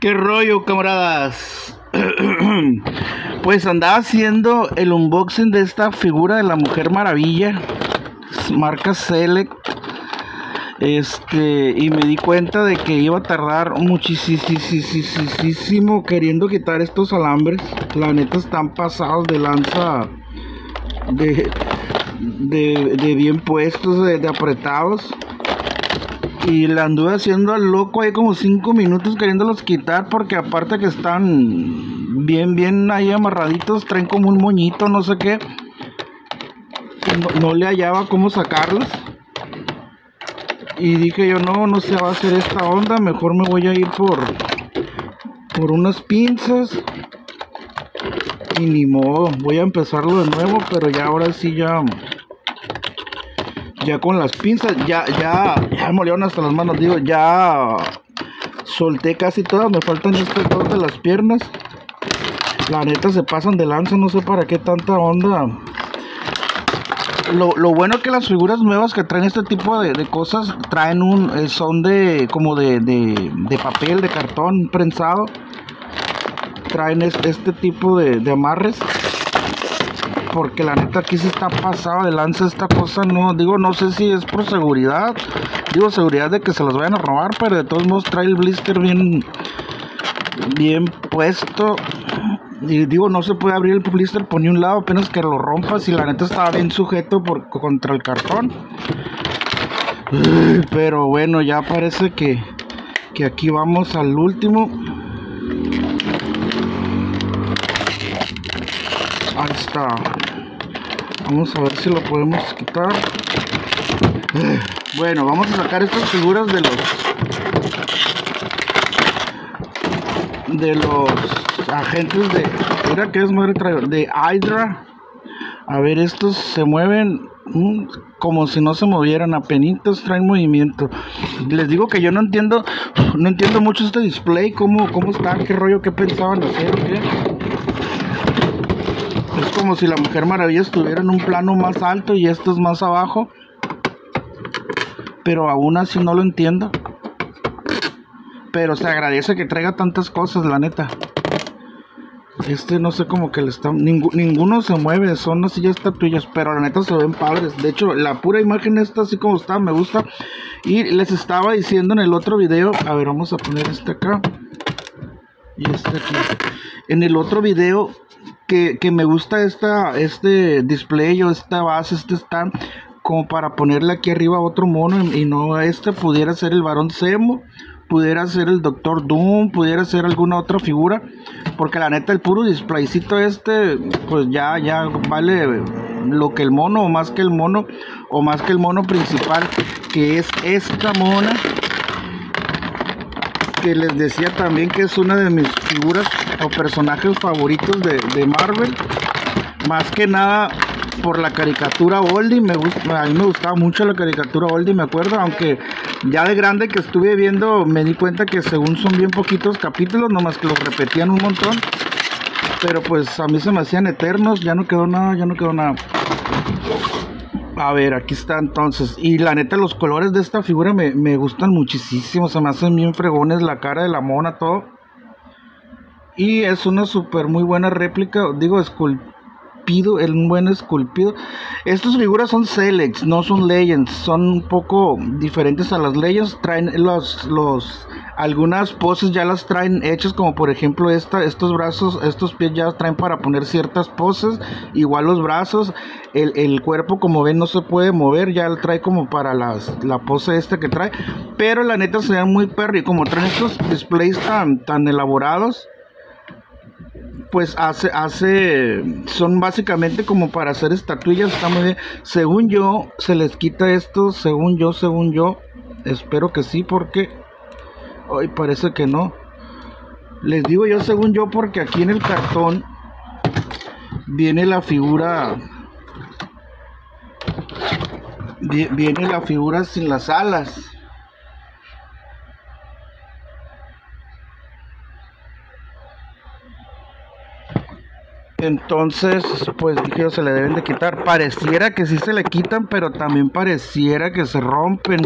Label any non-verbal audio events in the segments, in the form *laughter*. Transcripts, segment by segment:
¿Qué rollo, camaradas? *clears throat* Pues andaba haciendo el unboxing de esta figura de la Mujer Maravilla, marca Select. Este, y me di cuenta de que iba a tardar muchísimo queriendo quitar estos alambres. La neta están pasados de lanza de, de, bien puestos, de, de apretados. Y la anduve haciendo al loco ahí como 5 minutos queriéndolos quitar porque aparte que están bien, bien ahí amarraditos, traen como un moñito, no sé qué. No, le hallaba cómo sacarlos. Y dije yo, no, no se va a hacer esta onda, mejor me voy a ir por, por unas pinzas. Y ni modo, voy a empezarlo de nuevo, pero ya ahora sí ya ya con las pinzas, ya, ya, ya me molieron hasta las manos, digo, ya solté casi todas, me faltan estos dos de las piernas. La neta se pasan de lanza, no sé para qué tanta onda. Lo, lo bueno que las figuras nuevas que traen este tipo de, cosas traen un, eh, son de como de, de, de, papel, de cartón prensado. Traen este, este tipo de, de amarres porque la neta aquí se está pasado de lanza esta cosa, no, digo, no sé si es por seguridad, digo seguridad de que se los vayan a robar, pero de todos modos trae el blister bien, bien puesto. Y digo, no se puede abrir el blister por ni un lado, apenas que lo rompas y la neta estaba bien sujeto por, contra el cartón. Pero bueno, ya parece que, que aquí vamos al último. Vamos a ver si lo podemos quitar. Bueno, vamos a sacar estas figuras de los de los agentes de mira que es madre de Hydra. A ver, estos se mueven mm, como si no se movieran, apenitos traen movimiento. Les digo que yo no entiendo, no entiendo mucho este display, cómo, cómo está, qué rollo, qué pensaban hacer, qué como si la Mujer Maravilla estuviera en un plano más alto y esto es más abajo. Pero aún así no lo entiendo. Pero se agradece que traiga tantas cosas, la neta. Este no sé cómo que le están. ninguno se mueve, son así ya estatuillas. Pero la neta se ven padres. De hecho, la pura imagen está así como está, me gusta. Y les estaba diciendo en el otro video. A ver, vamos a poner este acá. Y este aquí. En el otro video que, me gusta esta, este display o esta base, este stand, como para ponerle aquí arriba otro mono y, no este pudiera ser el varón Semo, pudiera ser el Doctor Doom, pudiera ser alguna otra figura, porque la neta el puro displaycito este, pues ya, ya vale lo que el mono o más que el mono o más que el mono principal que es esta mona que les decía también que es una de mis figuras o personajes favoritos de, Marvel. Más que nada por la caricatura Oldie, me a mí me gustaba mucho la caricatura Oldie, me acuerdo, aunque ya de grande que estuve viendo me di cuenta que según son bien poquitos capítulos, nomás que los repetían un montón, pero pues a mí se me hacían eternos, ya no quedó nada, ya no quedó nada. A ver, aquí está entonces. Y la neta, los colores de esta figura me, me gustan muchísimo. Se me hacen bien fregones la cara de la mona, todo. Y es una súper muy buena réplica. Digo, esculpido, el buen esculpido. Estas figuras son selects, no son legends. Son un poco diferentes a las legends. Traen los, los algunas poses ya las traen hechas, como por ejemplo esta, estos brazos, estos pies ya traen para poner ciertas poses, igual los brazos, el, cuerpo como ven no se puede mover, ya trae como para las, la pose esta que trae, pero la neta se ve muy perro y como traen estos displays tan, tan elaborados, pues hace, hace, son básicamente como para hacer estatuillas, está muy bien. Según yo, se les quita esto, según yo, según yo, espero que sí, porque Ay, parece que no. Les digo yo según yo porque aquí en el cartón viene la figura viene la figura sin las alas. Entonces, pues dije, se le deben de quitar. Pareciera que sí se le quitan, pero también pareciera que se rompen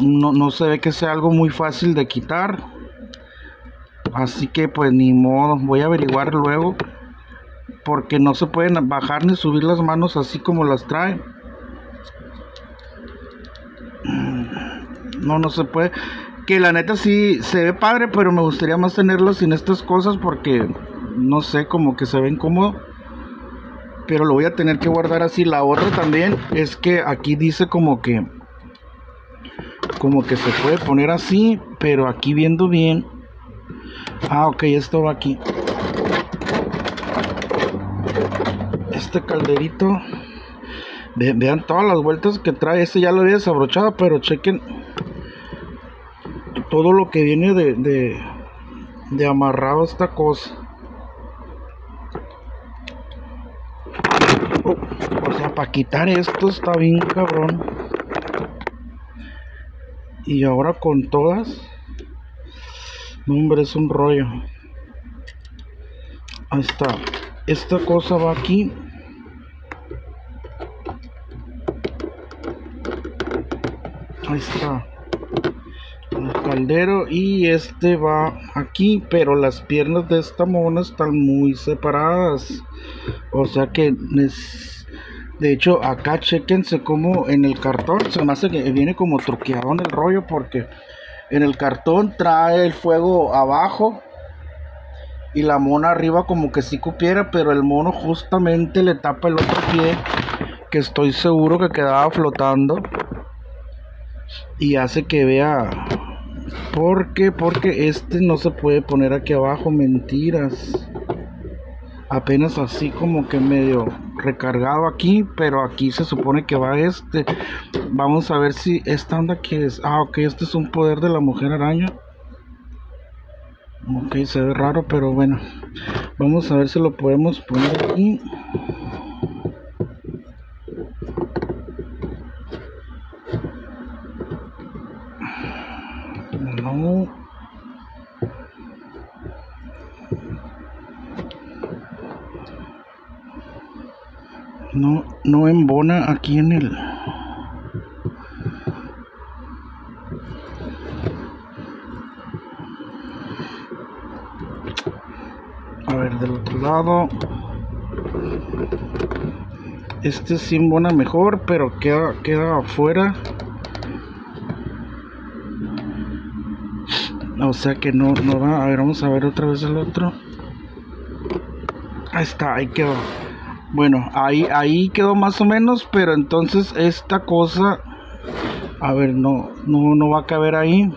no, no se ve que sea algo muy fácil de quitar. Así que pues ni modo, voy a averiguar luego. Porque no se pueden bajar ni subir las manos así como las trae. No, no se puede. Que la neta sí se ve padre, pero me gustaría más tenerlo sin estas cosas porque no sé, como que se ve incómodo. Pero lo voy a tener que guardar así. La otra también es que aquí dice como que como que se puede poner así, pero aquí viendo bien. Ah, ok, esto va aquí. Este calderito. vean todas las vueltas que trae. Este ya lo había desabrochado, pero chequen todo lo que viene de, de, de amarrado esta cosa. O sea, para quitar esto está bien cabrón. Y ahora con todas. hombre, es un rollo. Ahí está. Esta cosa va aquí. Ahí está. Caldero y este va aquí, pero las piernas de esta mona están muy separadas. O sea que de hecho, acá chequense como en el cartón se me hace que viene como truqueado en el rollo porque en el cartón trae el fuego abajo y la mona arriba como que sí cupiera, pero el mono justamente le tapa el otro pie que estoy seguro que quedaba flotando y hace que vea ¿Por qué? Porque este no se puede poner aquí abajo, mentiras. Apenas así como que medio recargado aquí pero aquí se supone que va este. Vamos a ver si esta onda que es. Ah ok este es un poder de la mujer araña. Ok se ve raro pero bueno. Vamos a ver si lo podemos poner aquí no no, no embona aquí en el a ver del otro lado. Este sí embona mejor pero queda queda afuera o sea que no, no va a ver vamos a ver otra vez el otro ahí está ahí quedó bueno, ahí, ahí quedó más o menos, pero entonces esta cosa, a ver, no, no, no va a caber ahí.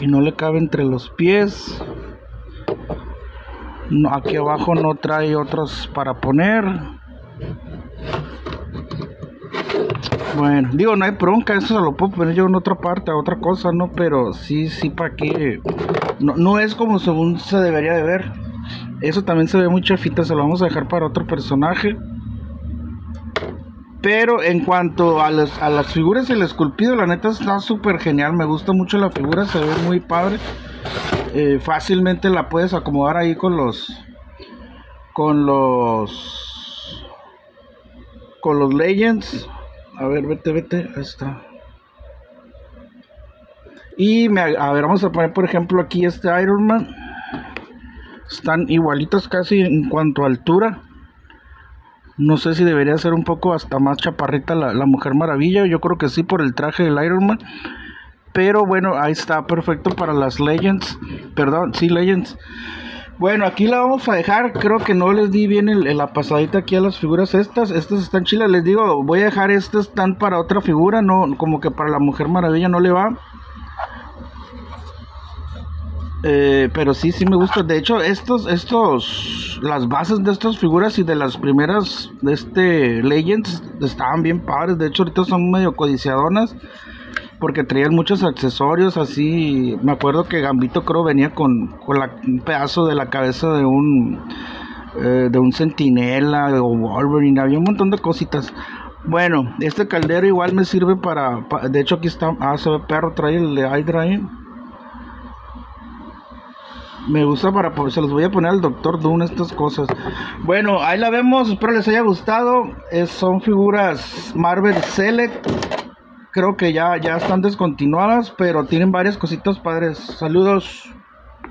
Y no le cabe entre los pies. No, aquí abajo no trae otros para poner. Bueno, digo, no hay bronca, eso se lo puedo poner yo en otra parte, a otra cosa, ¿no? Pero sí, sí, para qué. No, no es como según se debería de ver. Eso también se ve muy chafita, se lo vamos a dejar para otro personaje. Pero en cuanto a, a las figuras y el esculpido, la neta está súper genial. Me gusta mucho la figura, se ve muy padre. Eh, fácilmente la puedes acomodar ahí con los. Con los. Con los Legends. A ver, vete, vete. Ahí está. Y me, a ver, vamos a poner por ejemplo aquí este Iron Man. Están igualitas casi en cuanto a altura. No sé si debería ser un poco hasta más chaparrita la, Mujer Maravilla. Yo creo que sí por el traje del Iron Man. Pero bueno, ahí está perfecto para las Legends. Perdón, sí, Legends. Bueno, aquí la vamos a dejar. Creo que no les di bien la pasadita aquí a las figuras estas. Estas están chilas. Les digo, voy a dejar estas están para otra figura. No, como que para la Mujer Maravilla no le va. Eh, pero sí, sí me gusta. De hecho, estos, estos, las bases de estas figuras y de las primeras de este Legends estaban bien padres. De hecho, ahorita son medio codiciadonas porque traían muchos accesorios así. Me acuerdo que Gambito creo venía con, con un pedazo de la cabeza de un eh, de un centinela o Wolverine. Había un montón de cositas. Bueno, este caldero igual me sirve para, de hecho aquí está, ah, se ve perro, trae el de Hydra me gusta para se los voy a poner al doctor Dune estas cosas bueno ahí la vemos espero les haya gustado son figuras Marvel Select creo que ya ya están descontinuadas pero tienen varias cositas padres. Saludos